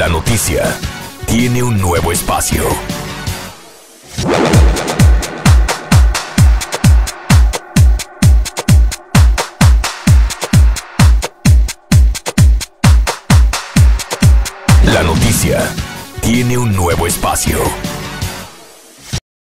La noticia tiene un nuevo espacio. La noticia tiene un nuevo espacio.